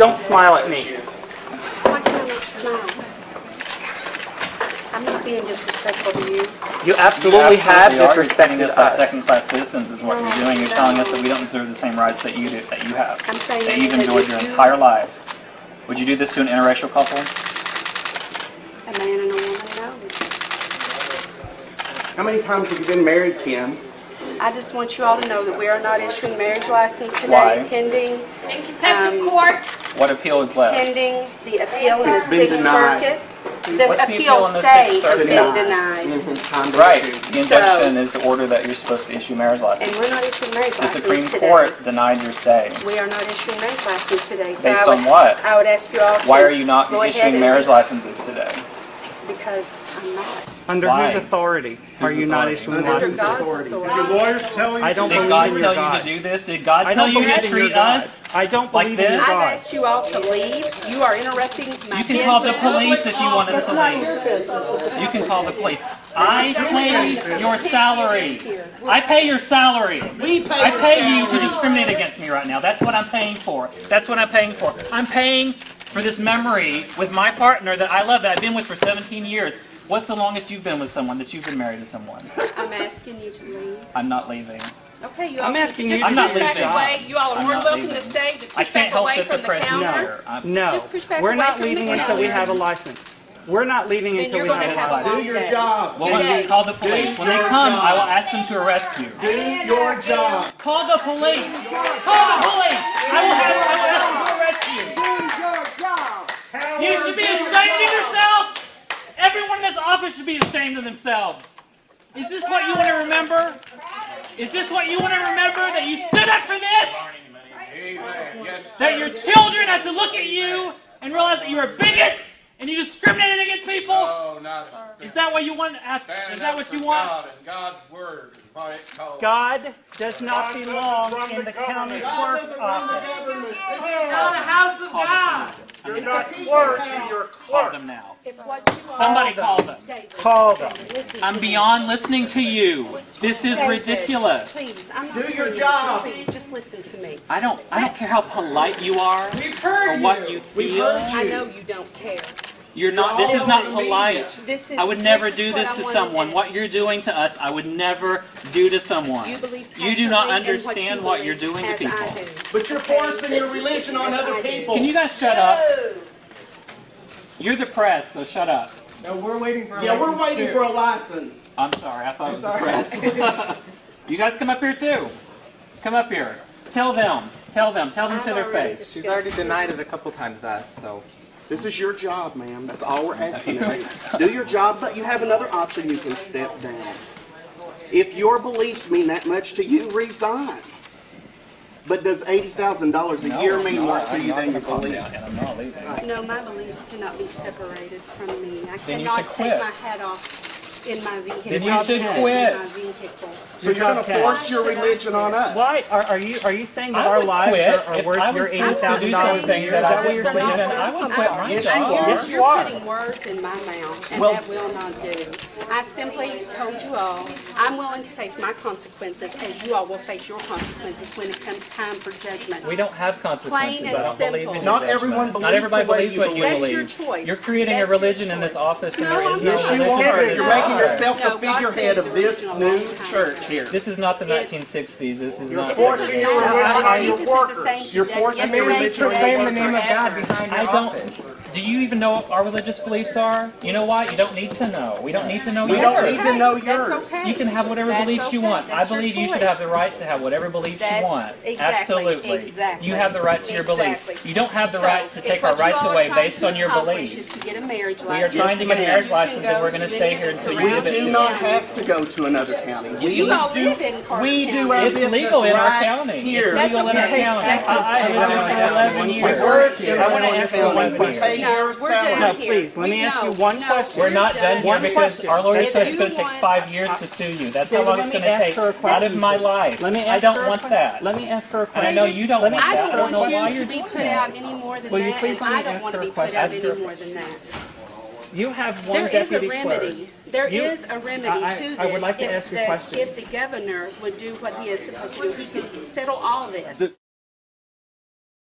Don't smile at me. Why can I not smile? I'm not being disrespectful to you. You absolutely have absolutely are. You're treating disrespected us like us. second-class citizens is what you're oh, doing. You're telling us that we don't deserve the same rights that you do, that you have, I'm saying that you've enjoyed your you- entire life. Would you do this to an interracial couple? A man and a woman, no. How many times have you been married, Kim? I just want you all to know that we are not issuing marriage license Why? today pending, In contempt of Um, court, What appeal is left? pending the appeal in the It's been Sixth denied. Circuit. What's The the appeal appeal in the stay Sixth has Circuit? been denied. Mhm, Right. The injunction is the order that you're supposed to issue marriage licenses. And license. we're not issuing marriage The license Supreme today. Court denied your stay. We are not issuing marriage license today. So Based I would- on what? I would ask you all to. Why are you not go ahead issuing and- marriage licenses today? Because I'm not. Under Why? whose authority are Whose you not authority? issuing Under licenses? God's authority. authority. lawyers tell you I don't Did believe God in your tell God. you to do this? Did God tell you to treat us? I don't like believe in your this? I've asked you all to leave. You are interrupting my You can call the police if you want us to leave. You can call the police. I pay your salary. I pay your salary. We pay I your pay you to discriminate against me right now. That's what I'm paying for. That's what I'm paying for. I'm paying for this memory with my partner that I love, that I've been with for 17 years. What's the longest you've been with someone, that you've been married to someone? I'm asking you to leave. I'm not leaving. Okay, you all I'm can asking just you I'm not push back leaving. away. You all are I'm more not welcome to stay. Just I push can't back help away that the from the press counter. here. I'm- No, Just push back we're away not from the leaving until we have a license. We're not leaving Then until you're we going have to a have a license. Do your job. Well, when Today. you call the police, when they come, I will ask them to arrest you. Do your job. Call the police! Call the police! I will have, I will ask them to arrest you. You should be ashamed of yourself! In should be ashamed of themselves. Is this what you want to remember? Is this what you want to remember? That you stood up for this? That your children have to look at you and realize that you're a bigot and you discriminated against people? No, not. Is that what you want? Is that what you want? God and God's word is why it's called. God does not belong in the county clerk's office. Call the house of God. You're not clerk, you're Call clerk. them now. If what you Somebody call them. Call them. I'm beyond listening to you. This is ridiculous. Please, I'm not Do your screaming at you. job. Please, just listen to me. I don't I don't care how polite you are or what you feel. I know you don't care. You're not this is not polite. This is. I would never this do this to someone. What you're doing to us, I would never do to someone. You believe You do not passionately in understand you what you're doing to people. But you're forcing your religion on other people. Can you guys shut up? You're the press, so shut up. No, we're waiting for a Yeah, we're license, waiting too. for a license. I'm sorry, I thought it was the press. you guys come up here too. Come up here. Tell them. Tell them. Tell them to their face. She's already denied it a couple times to us, so. This is your job, ma'am. That's all we're asking of you. Do your job, but you have another option. You can step down. If your beliefs mean that much to you, resign. But does $80,000 a year mean more to you than your beliefs? I'm not leaving. No, my beliefs cannot be separated from me. I Then you cannot should take quit. my hat off in my vehicle. Then you should In quit. my vehicle. So you're going to force your religion on us? Why are, are you are you saying that I our lives are, are worth your was eighty forced to thousand do dollars a something year? that Is I that what did you're something saying? that I would quit Yes, you are. Yes, you You're putting words in my mouth, and Well- that will not do. I simply told you all, I'm willing to face my consequences as you all will face your consequences when it comes time for judgment. We don't have consequences. Plain I and don't believe simple. in Not judgment. everyone Not everybody the way believes you what you believe. That's your choice. You're creating That's a religion in this office, and there is no not. Yes, you religion are. For this You're making yourself No, the figurehead of this new religion a long time church here. This is not the It's- 1960s. This is You're not. forcing your religion on your the workers. same You're today, forcing your yesterday, religion on today, your and workers. forever. behind I don't. Do you even know what our religious beliefs are? You know what? You don't need to know. We don't need to know We yours. don't need to know That's yours. okay. You can have whatever That's beliefs you want. I That's your believe you should have the right to have whatever beliefs you want. exactly, Absolutely. exactly, You have the right to your belief. You don't have the So, right to take our rights away based on your accomplish beliefs. is to get a marriage We are license. trying to get a marriage You license and we're going to to stay here of the until you give We do not have to go to another county. We You all do, live in Carter we do County. our It's business legal in our right county. It's here. That's legal in our okay. county. I okay. lived here 11 We years. work. I wanna ask you one We question. pay No, your we're salary. done No, here. please, let We me ask know, you one no, question. We're you're not done here One because question. our lawyer If said it's you going to take want- five years to sue you. That's how David, long let it's me going to ask take her a out of question, my please. life. Let me I ask don't her a want que- that. Let me ask her a And I question. know you don't Let me want I that. don't I don't know want why you you're to be doing put out this. any more than Will you that, please and let me I don't ask want to her a be put question? out Ask her any a more than that. You have one There is a deputy clerk. remedy. There You- is a remedy I- I- to this. I would like to if ask you a the- question. If the governor would do what he is supposed to do, he can settle all this.